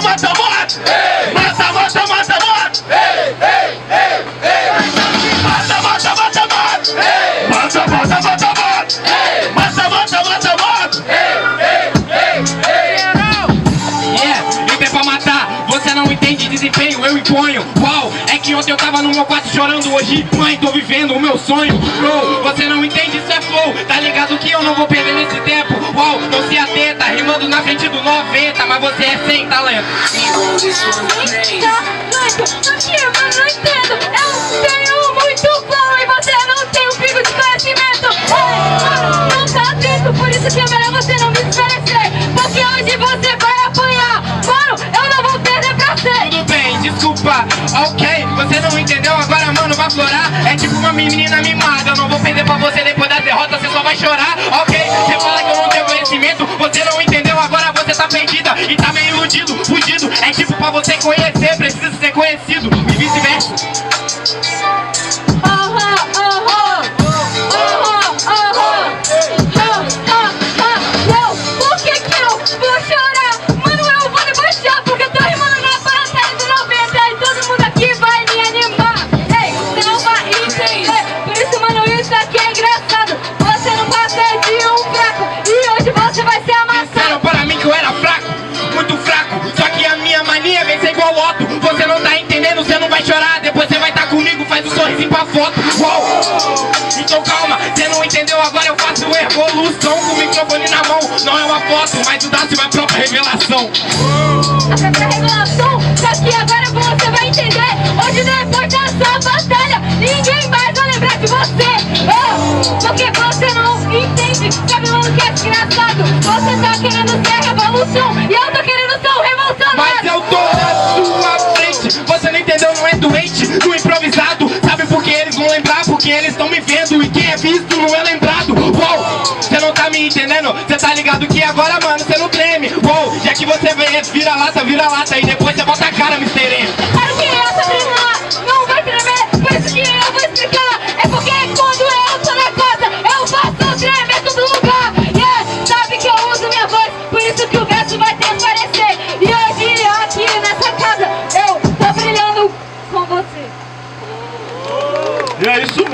mata, mata, mata! Mata, mata, mata, mata! Mata, mata, mata, mata! Mata, mata, mata, mata! Mata, mata, mata, mata! Yeah, eu é pra matar, você não entende desempenho, eu imponho. Uau, é que ontem eu tava no meu quarto chorando, hoje, mãe, tô vivendo o meu sonho. Bro, você não entende, isso é flow, tá ligado que eu não vou perder nesse tempo. Uau, não se rimando na frente do 90, mas você é sem talento. Tá, não tinha, mas não entendo. Eu tenho muito flow e você não tem um pingo de conhecimento. Não tá atento, por isso que é melhor você não me desmerecer. Porque hoje você vai apanhar. Mano, eu não vou perder pra você. Tudo bem, desculpa, ok, você não entendeu, agora mano vai florar. É tipo uma menina mimada, eu não vou perder pra você depois da derrota, você só vai chorar, ok? Você fala que eu não tenho conhecimento, você não entendeu, agora você tá perdida e tá meio iludido, fugido. É tipo pra você conhecer, precisa ser conhecido, Uou! Então calma, você não entendeu, agora eu faço evolução com o microfone na mão. Não é uma foto, mas o Dácio é a própria revelação. A revelação, só que agora você vai entender. Hoje depois dessa batalha, ninguém mais vai lembrar de você. Oh, porque você não entende, sabe mano que é desgraçado. Você tá querendo ser revolução e eu tô querendo ser um revolucionário. Mas eu tô na sua frente. Você não entendeu, não é doente, Porque eles estão me vendo e quem é visto não é lembrado. Uou, você não tá me entendendo? Você tá ligado que agora, mano, você não treme. Uou, já que você vê, vira lata, vira lata e depois você bota a cara, Mr. M.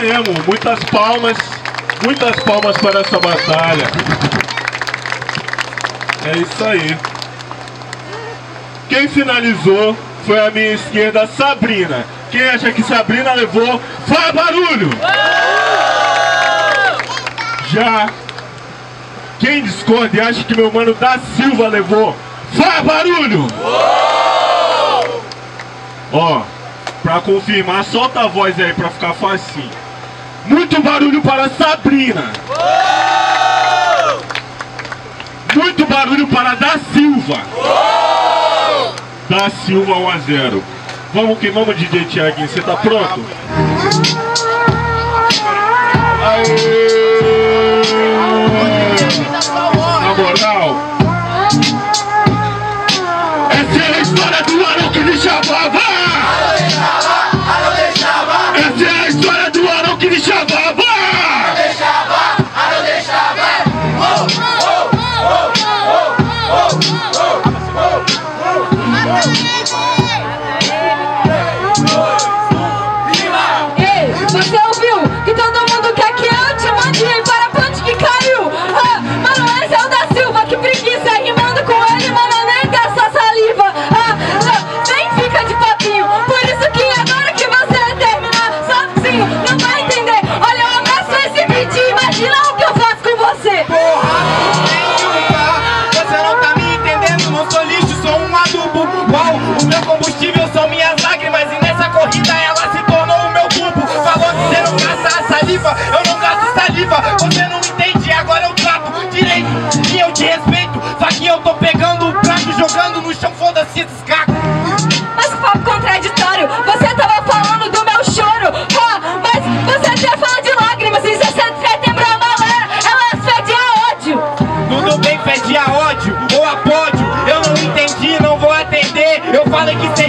mesmo, muitas palmas, muitas palmas para essa batalha. É isso aí. Quem finalizou foi a minha esquerda, Sabrina. Quem acha que Sabrina levou, faz barulho! Já quem discorda e acha que meu mano da Silva levou, faz barulho! Ó, pra confirmar, solta a voz aí pra ficar facinho. Muito barulho para Sabrina. Muito barulho para Da Silva. Da Silva 1 a 0. Vamos que vamos, DJ Thiaguinho. Você tá pronto? Na moral. Essa é a história do Arão que me chamava! Father, give thanks.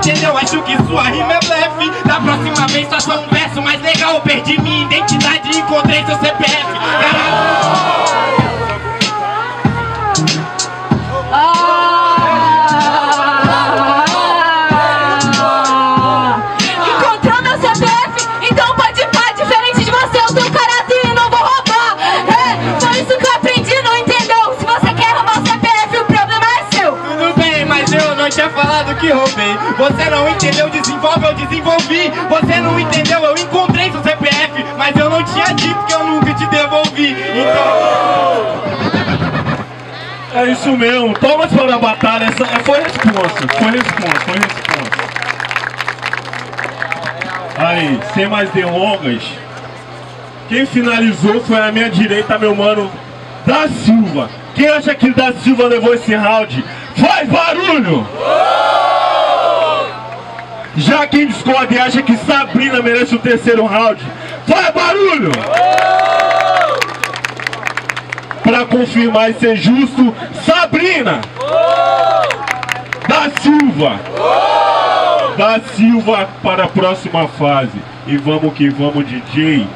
Entendeu? Acho que sua rima é blefe Da próxima vez faça um verso mais legal Eu perdi minha identidade e encontrei seu CPF Você não entendeu, desenvolve, eu desenvolvi Você não entendeu, eu encontrei seu CPF Mas eu não tinha dito que eu nunca te devolvi Então... É isso mesmo, palmas para a batalha, essa é, foi resposta, foi resposta, foi resposta. Aí, sem mais delongas, quem finalizou foi a minha direita, meu mano, da Silva. Quem acha que da Silva levou esse round? Faz barulho! Já quem discorda e acha que Sabrina merece o terceiro round, faz barulho! Pra confirmar e ser justo, Sabrina! Da Silva! Da Silva para a próxima fase. E vamos que vamos, DJ.